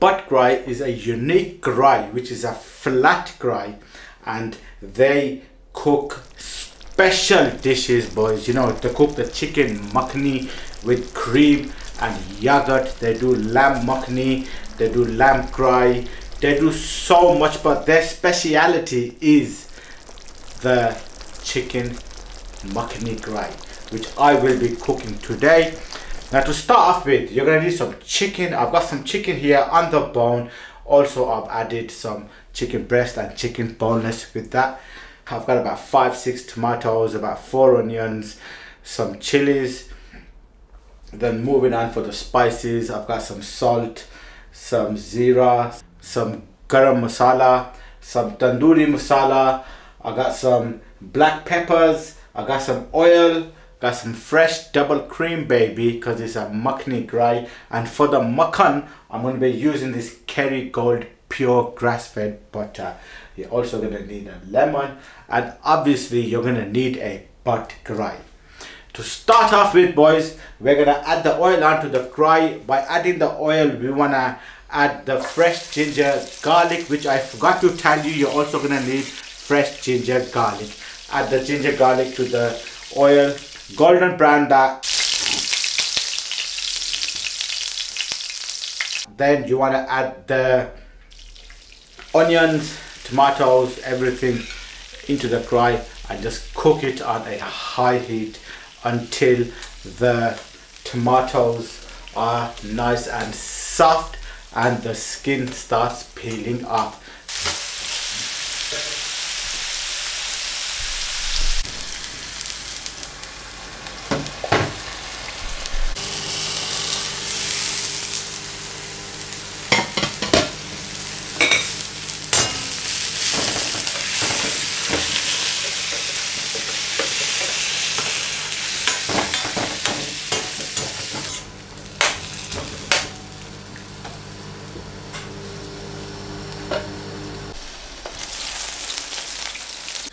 butt karahi is a unique karahi, which is a flat karahi, and they cook special dishes boys. You know they cook the chicken makhni with cream and yogurt. They do lamb makhni they do lamb karahi, they do so much but their speciality is the chicken makhni karahi, which I will be cooking today now to start off with you're gonna need some chicken. I've got some chicken here on the bone. Also I've added some chicken breast and chicken boneless with that. I've got about five six tomatoes about four onions some chilies. Then moving on for the spices I've got some salt some zira some garam masala some tandoori masala. I got some black peppers. I got some oil got some fresh double cream baby because it's a makhni karahi and for the makan i'm going to be using this kerrygold pure grass-fed butter. You're also going to need a lemon and obviously you're going to need a butt karahi to start off with boys we're going to add the oil onto the karahi by adding the oil we want to add the fresh ginger garlic which i forgot to tell you you're also going to need fresh ginger garlic. Add the ginger garlic to the oil golden that then you want to add the onions tomatoes everything into the fry and just cook it on a high heat until the tomatoes are nice and soft and the skin starts peeling off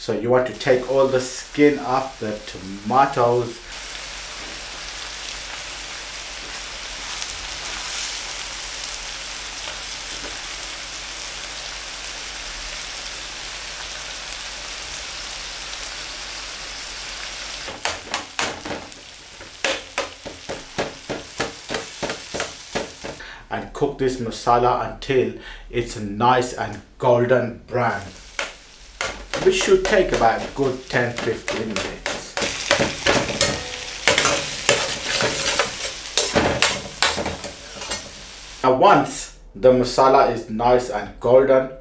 So you want to take all the skin off the tomatoes. And cook this masala until it's a nice and golden brown which should take about a good 10-15 minutes. Now once the masala is nice and golden,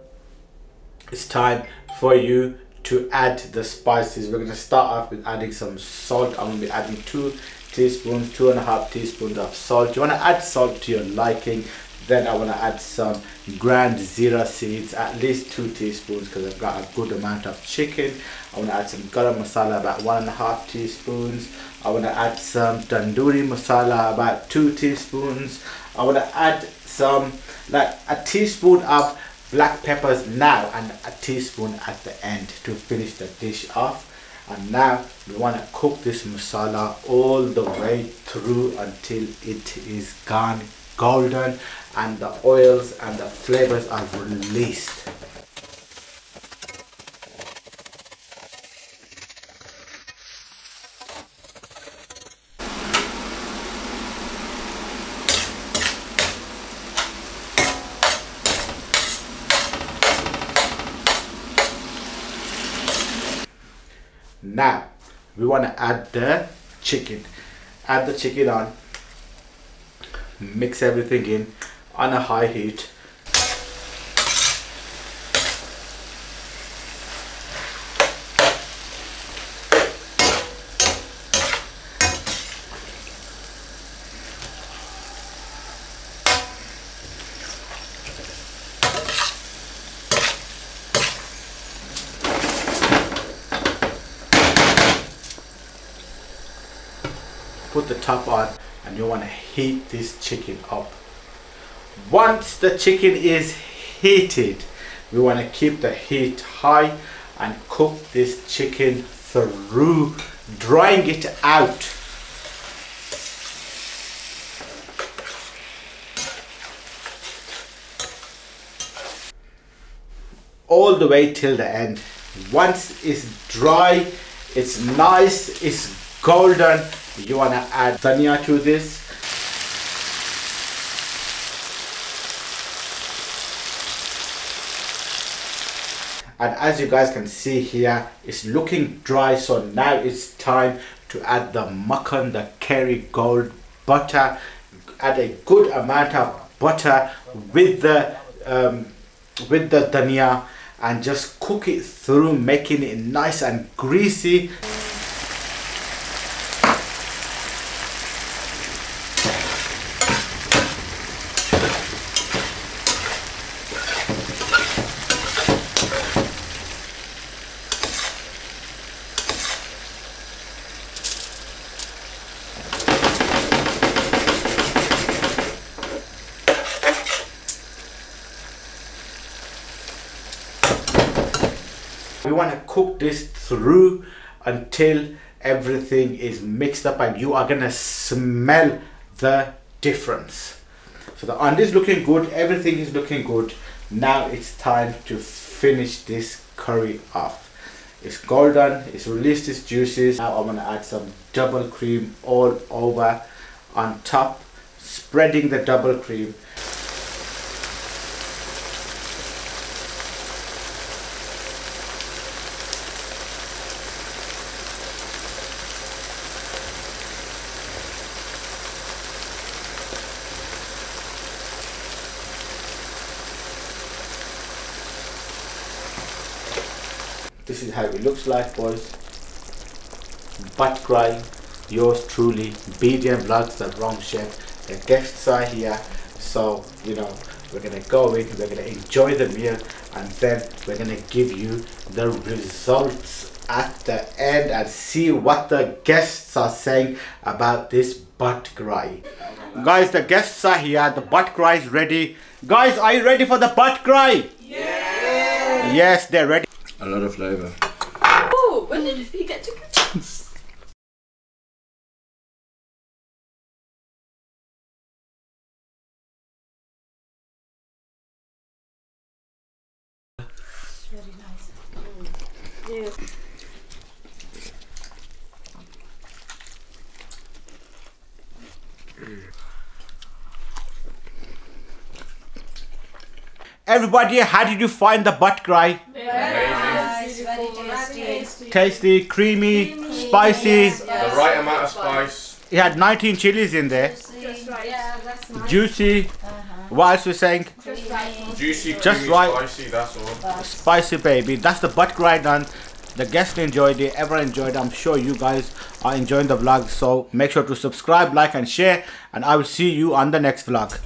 it's time for you to add the spices. We're going to start off with adding some salt. I'm going to be adding two teaspoons, two and a half teaspoons of salt. You want to add salt to your liking then I want to add some ground zira seeds at least two teaspoons because I've got a good amount of chicken. I want to add some garam masala about one and a half teaspoons. I want to add some tandoori masala about two teaspoons. I want to add some like a teaspoon of black peppers now and a teaspoon at the end to finish the dish off. And now we want to cook this masala all the way through until it is gone golden and the oils and the flavors are released. Now we want to add the chicken. Add the chicken on mix everything in on a high heat. Put the top on and you want to heat this chicken up. Once the chicken is heated we want to keep the heat high and cook this chicken through drying it out. All the way till the end. Once it's dry it's nice it's golden. You want to add dhania to this. And as you guys can see here it's looking dry so now it's time to add the makan the curry Kerrygold butter. Add a good amount of butter with the um, with the dhania and just cook it through making it nice and greasy we want to cook this through until everything is mixed up and you are gonna smell the difference. So the onion is looking good everything is looking good. Now it's time to finish this curry off. It's golden it's released its juices. Now i'm gonna add some double cream all over on top. Spreading the double cream this is how it looks like boys. Butt karahi. Yours truly. BDN vlogs the wrong chef. The guests are here. So you know we're gonna go in we're gonna enjoy the meal and then we're gonna give you the results at the end and see what the guests are saying about this butt karahi. Guys the guests are here. The butt karahi is ready. Guys are you ready for the butt karahi? Yeah. yes they're ready A lot of flavour. Oh, when did you get to Very nice. Yeah. everybody how did you find the butt karahi Nice, very tasty. tasty creamy spicy The right amount of spice. it had 19 chilies in there Just right. Yeah, that's nice. juicy uh-huh. what else we saying Just right. Juicy, Just creamy, right. spicy, that's all. spicy baby that's the butt karahi done the guests enjoyed it everyone enjoyed it i'm sure you guys are enjoying the vlog so make sure to subscribe like and share and i will see you on the next vlog